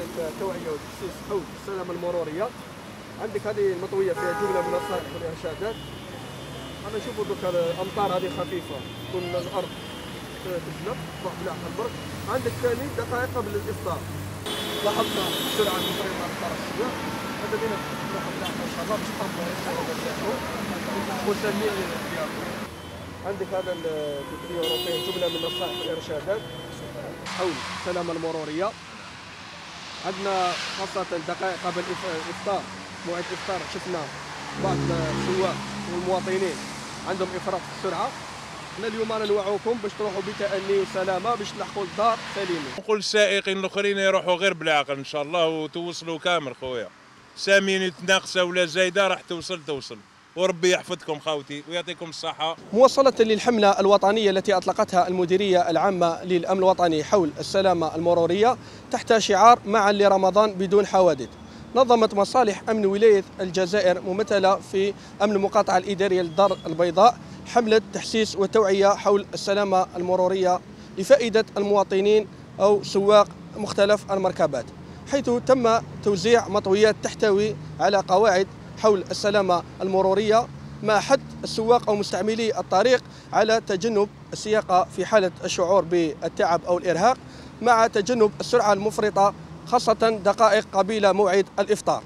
التوعيه والتحسيس حول السلامه المرورية. عندك هذه المطوية فيها جملة من النصائح والارشادات أنا نشوفوا دوك الأمطار هذه خفيفة تكون الأرض تجلب تروح بلاحق البرد عندك ثاني دقائق قبل الافطار لاحظنا السرعه المفرطه على السواق هذا بينا الله باش عندك هذا الدكتور الأوروبي جملة من النصائح والارشادات حول السلامه المرورية. عندنا خاصة دقائق قبل الإفطار موعد الإفطار شفنا بعض السواق والمواطنين عندهم إفراط في السرعة. إحنا اليوم أنا نوعوكم باش تروحوا بتأني وسلامة باش تلحقوا الدار سليمين نقول السائقين الآخرين يروحوا غير بالعقل إن شاء الله وتوصلوا كامل خويا. سامين ناقصه ولا زايدة راح توصل توصل. وربي يحفظكم خاوتي ويعطيكم الصحة. موصلة للحملة الوطنية التي أطلقتها المديرية العامة للأمن الوطني حول السلامة المرورية تحت شعار معا لرمضان بدون حوادث. نظمت مصالح أمن ولاية الجزائر ممثلة في أمن المقاطعة الإدارية للدار البيضاء حملة تحسيس وتوعية حول السلامة المرورية لفائدة المواطنين أو سواق مختلف المركبات حيث تم توزيع مطويات تحتوي على قواعد حول السلامة المرورية مع حث السواق أو مستعملي الطريق على تجنب السياقة في حالة الشعور بالتعب أو الإرهاق مع تجنب السرعة المفرطة خاصة دقائق قبيل موعد الإفطار.